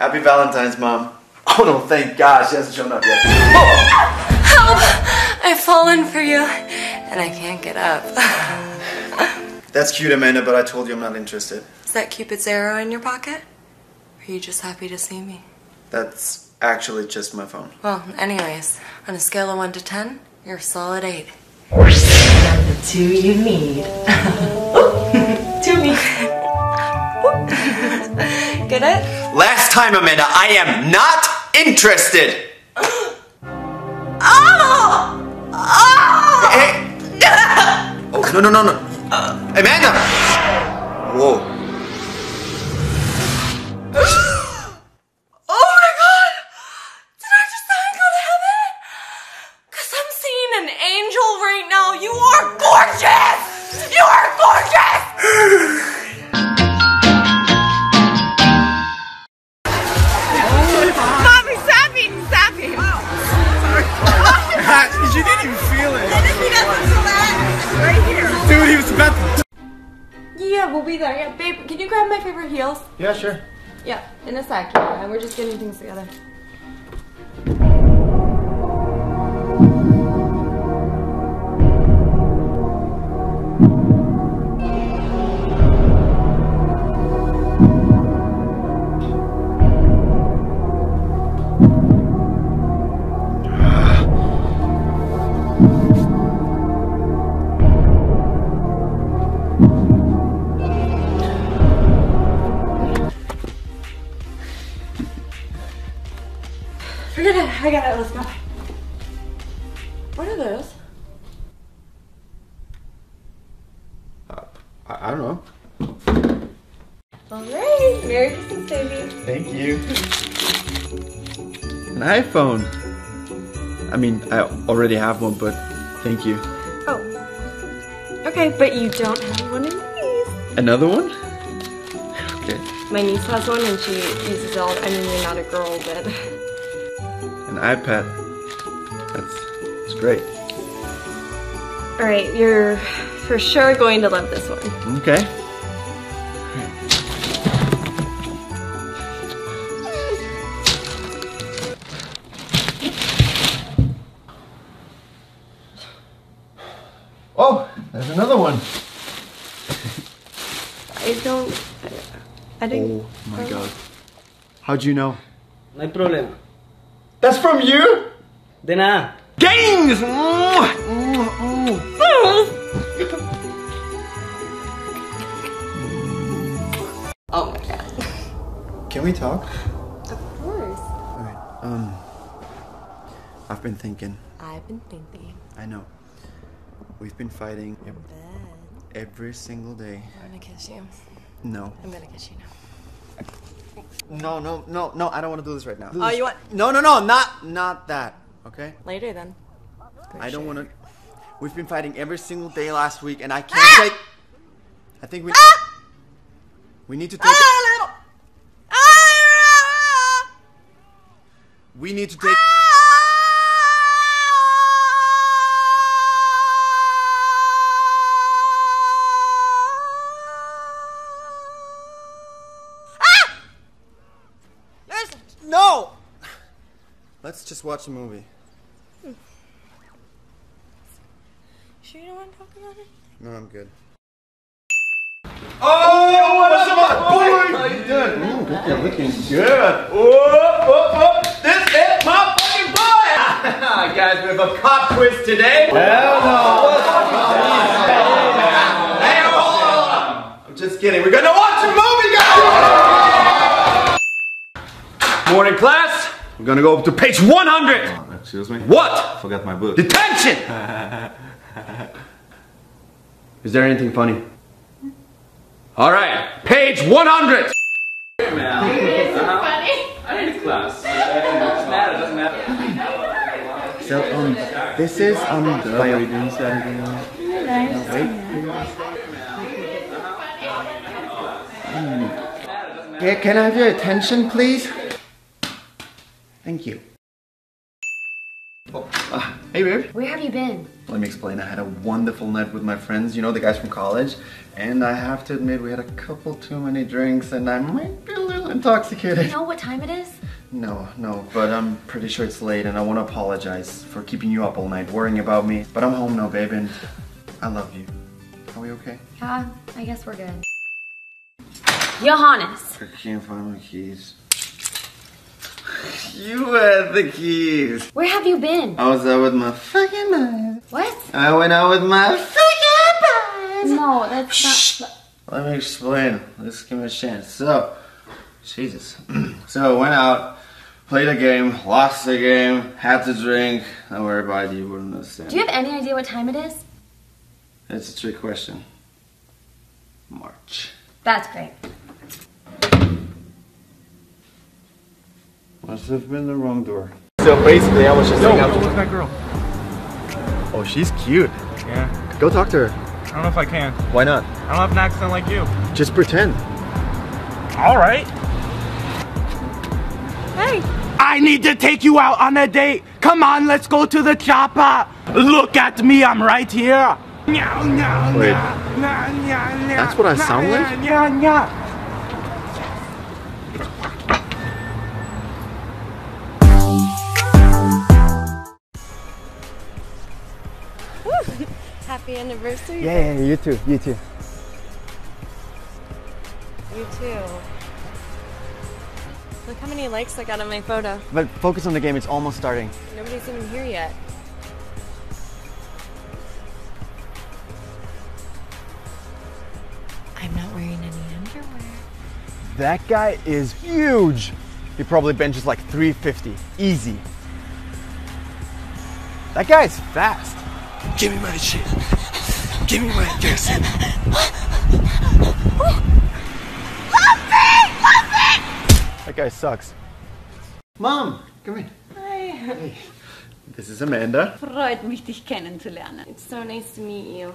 Happy Valentine's, Mom. Oh no, thank God, she hasn't shown up yet. Help! I've fallen for you, and I can't get up. That's cute, Amanda, but I told you I'm not interested. Is that Cupid's arrow in your pocket? Or are you just happy to see me? That's actually just my phone. Well, anyways, on a scale of 1 to 10, you're a solid 8. the two you need. To me. Get it? Time, Amanda, I am not interested! Oh! Oh! Hey! Oh, no, no, no, no. Amanda! Whoa. I, I don't know. All right. Merry Christmas, baby. Thank you. An iPhone. I mean, I already have one, but thank you. Oh. Okay, but you don't have one of these. Another one? Okay. My niece has one and she uses all. I mean, you're not a girl, but. An iPad. That's, that's great. All right, you're for sure going to love this one. Okay. Oh, there's another one. I don't. I, I didn't. Oh my god. How'd you know? No problem. That's from you? De nada. Games! Oh my god. Can we talk? Of course. Alright, um. I've been thinking. I've been thinking. I know. We've been fighting Bed. every single day. I'm gonna kiss you. No. I'm gonna kiss you now. No, no, no, no, I don't want to do this right now. Oh, you want- No, no, no, not not that. Okay? Later then. I don't want to We've been fighting every single day last week and I can't ah! take I think we ah! ah, We need to take We need to take No! Let's just watch a movie. Sure you don't want to talk about it? No, I'm good. Oh, what's up, boy? How you doing? Ooh, looking, looking good. Whoop, whoop, whoop. This is my fucking boy. Guys, we have a cop quiz today. Hell no. Hey, hold on. I'm just kidding. We're gonna watch a movie, guys. Morning, class. We're gonna go up to page 100. Excuse me? What? Forgot my book. Detention! Is there anything funny? All right, page 100. I need a class. Doesn't matter, doesn't matter. So, um, this is, um, bio... Wait. Can I have your attention, please? Thank you. Oh, uh, hey, babe. Where have you been? let me explain. I had a wonderful night with my friends, you know, the guys from college. And I have to admit, we had a couple too many drinks and I might be a little intoxicated. You know what time it is? No, no, but I'm pretty sure it's late and I want to apologize for keeping you up all night, worrying about me. But I'm home now, babe, and I love you. Are we okay? Yeah, I guess we're good. Johannes. I can't find my keys. You had the keys. Where have you been? I was out with my fucking mind. What? I went out with my fucking mind. No, that's not. Let me explain. Let's give me a chance. So, Jesus. so, I went out, played a game, lost the game, had to drink. Don't worry about it, you wouldn't understand. Do you have any idea what time it is? It's a trick question. March. That's great. Must have been the wrong door. So basically, I was just Yo, saying. yo, look that girl. Oh, she's cute. Yeah. Go talk to her. I don't know if I can. Why not? I don't have an accent like you. Just pretend. All right. Hey. I need to take you out on a date. Come on, let's go to the chopper. Look at me, I'm right here. Meow, meow, Wait. That's what I sound like? Happy anniversary. Yeah, yeah, you too, you too. You too. Look how many likes I got on my photo. But focus on the game, it's almost starting. Nobody's even here yet. I'm not wearing any underwear. That guy is huge. He probably benches like 350. Easy. That guy's fast. Give me my shit. Give me my dress. That guy sucks. Mom, come here. Hi. Hey. This is Amanda. Freut mich, dich kennenzulernen. It's so nice to meet you.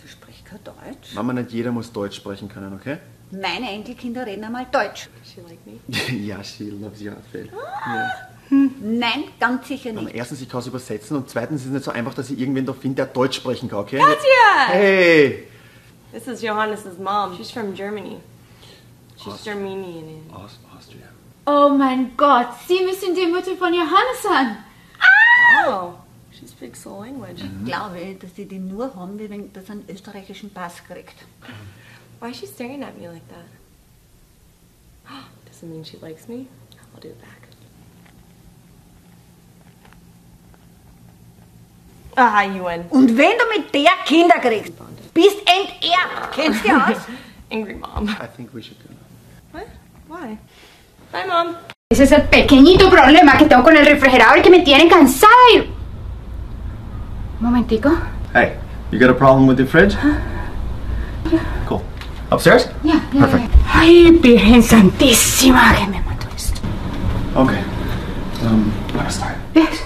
Du sprichst kein Deutsch. Mama, nicht jeder muss Deutsch sprechen können, okay? Meine Enkelkinder reden einmal Deutsch. She like me? ja, she loves your outfit. Nein, ganz sicher nicht. erstens, ich kann es übersetzen und zweitens ist es nicht so einfach, dass ich irgendwen da finde, der Deutsch sprechen kann, okay? Katja! Hey! This is Johannes' mom. She's from Germany. She's Germanian. Aus Austria. Oh mein Gott, Sie müssen die Mutter von Johannes sein. Oh, she speaks the language. Ich glaube, dass sie die nur haben, wenn das einen österreichischen Pass kriegt. Why is she staring at me like that? Doesn't mean she likes me. I'll do it back. Ah, you win. Und wenn du mit der Kinder kriegst, bist enterbt. Kennst du? Angry mom. I think we should go. What? Why? Bye, mom. Ese es el pequeñito problema que tengo con el refrigerador que me tiene cansada y... Un momentico. Hey, you got a problem with the fridge? Cool. Upstairs? Ya, ya, Perfect. ya. Ay, Virgen Santísima, que me mató esto. Okay. Um, let's start. ¿Ves?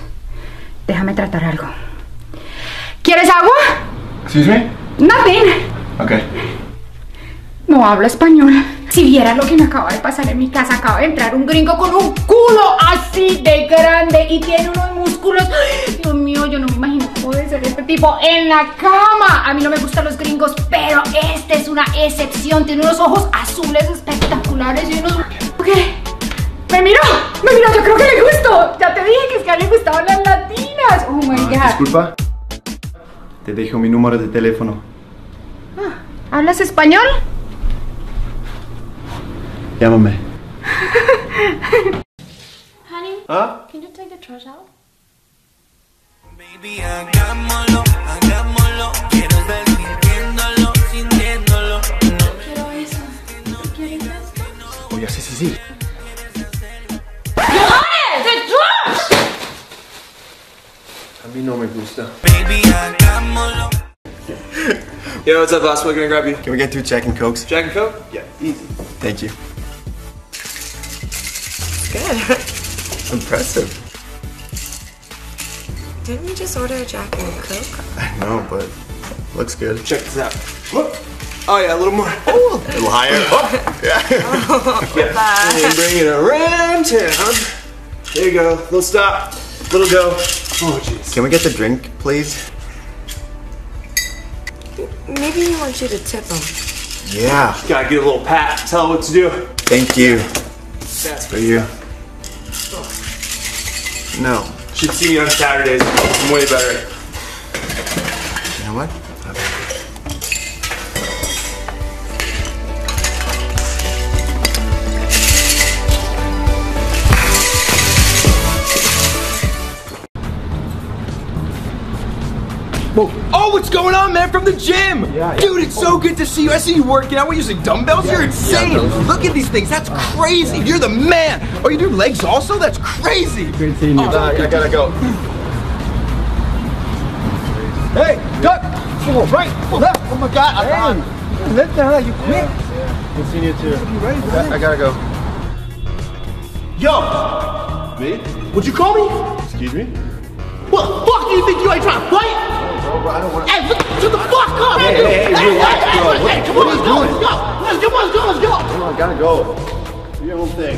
Déjame tratar algo. ¿Quieres agua? Excuse me? Nothing. Okay. No hablo español. Si viera lo que me acaba de pasar en mi casa, acaba de entrar un gringo con un culo así de grande y tiene unos músculos. Ay, Dios mío, yo no me imagino cómo debe ser este tipo en la cama. A mí no me gustan los gringos, pero este es una excepción. Tiene unos ojos azules espectaculares y unos. ¿Qué? Me miró, me miró, yo creo que le gustó. Ya te dije que es que a él le gustaban las latinas. Oh my god. Ah, disculpa. Te dejo mi número de teléfono. ¿Hablas español? Llámame. Honey, ¿Ah? can you take the trash out? Baby, hagámoslo, hagámoslo. Quiero estar sintiéndolo, sintiéndolo. Quiero eso. ¿Quieres esto? Oye, sí, sí, sí. Mí no me gusta. Baby, hagámoslo. Yo, what's up, boss? What can I grab you? Can we get two Jack and Cokes? Jack and Coke? Yeah, easy. Thank you. Good. Impressive. Didn't we just order a Jack and a Coke? I know, but looks good. Check this out. Whoop. Oh yeah, a little more. Oh, A little higher. Oh, yeah. Yeah. And bring it around town. There you go. Little stop. Little go. Oh, jeez. Can we get the drink, please? Maybe he wants you to tip him. Yeah. You gotta get a little pat, tell him what to do. Thank you. That's for you. Oh. No. Should see me on Saturdays. I'm way better. On, man? From the gym. Dude, it's so good to see you. I see you working out. We're using dumbbells. You're insane. Look at these things. That's crazy. You're the man. Oh, you do legs also? That's crazy. Great seeing you. Oh. I gotta go. Hey, duck. Oh, right. Oh, left. Oh my God. I'm on. Left the hell. You quick. Good seeing you too. You ready, I gotta go. Yo. Me? Would you call me? Excuse me? What the fuck do you think you ain't trying to fight? Bro, bro, I don't wanna. Hey, look, shut the fuck up. Hey, hey, hey, relax, hey, bro. hey, What- hey, come what on, are let's you go, doing? let's go. Let's go, let's go, let's go. Come on, I gotta go. Do your own thing.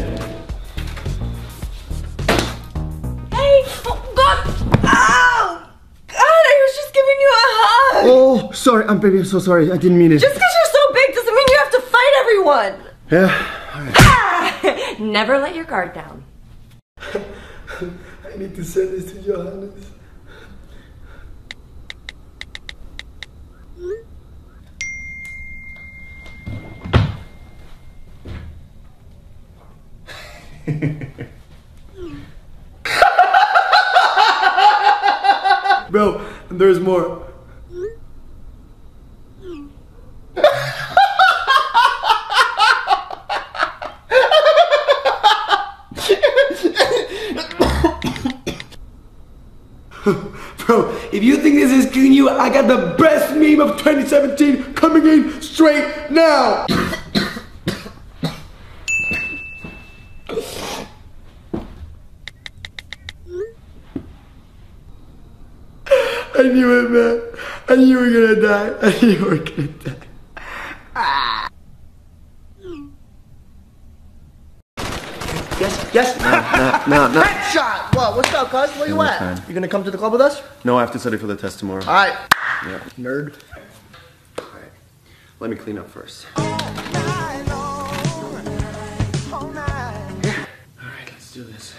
Hey, oh God. Ow! God, I was just giving you a hug. Oh, sorry. I'm baby. I'm so sorry. I didn't mean it. Just because you're so big doesn't mean you have to fight everyone. Yeah. Ah! Never let your guard down. I need to send this to Johannes. Bro, there's more. Bro, if you think this is killing you, I got the best meme of 2017 coming in straight now. I knew it, man. I knew you were gonna die. I knew you were gonna die. Yes, yes. No, no, no. Headshot. What? What's up, cuz? Where you Every at? time. You gonna come to the club with us? No, I have to study for the test tomorrow. All right. Yeah. Nerd. Alright. Let me clean up first. Alright, let's do this.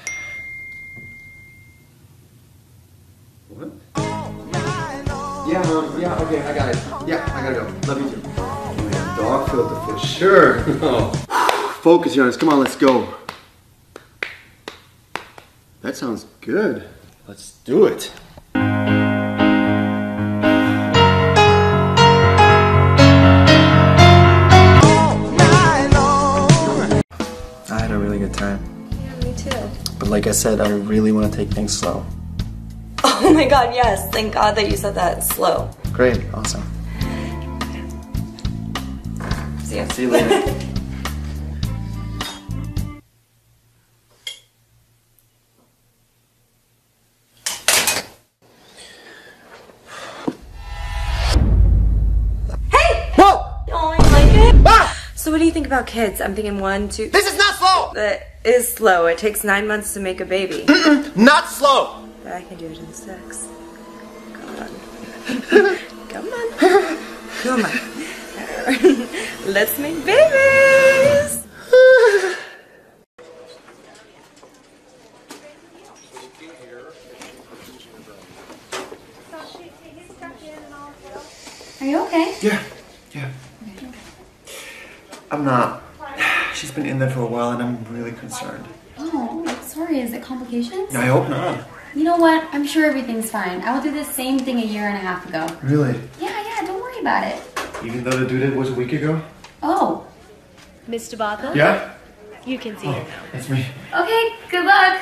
What? Yeah, mom. Yeah, okay, I got it. Yeah, I gotta go. Love you too. Oh, man, dog filter for sure. Focus, Jonas. Come on, let's go. That sounds good. Let's do it. I had a really good time. Yeah, me too. But like I said, I really want to take things slow. Oh my God, yes. Thank God that you said that slow. Great, awesome. See ya. See you later. You like? So what do you think about kids? I'm thinking one, two. This is not slow. That is slow. It takes nine months to make a baby. Not slow. But I can do it in six. Come on. Come on. Come on. Let's make babies. Are you okay? Yeah, yeah. I'm not. She's been in there for a while and I'm really concerned. Oh, sorry. Is it complications? I hope not. You know what? I'm sure everything's fine. I went through the same thing a year and a half ago. Really? Yeah, yeah, don't worry about it. Even though the due date was a week ago? Oh, Mr. Barker, Yeah? you can see oh, it. That's me. okay, good luck.